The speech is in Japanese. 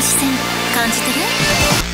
視線感じてる？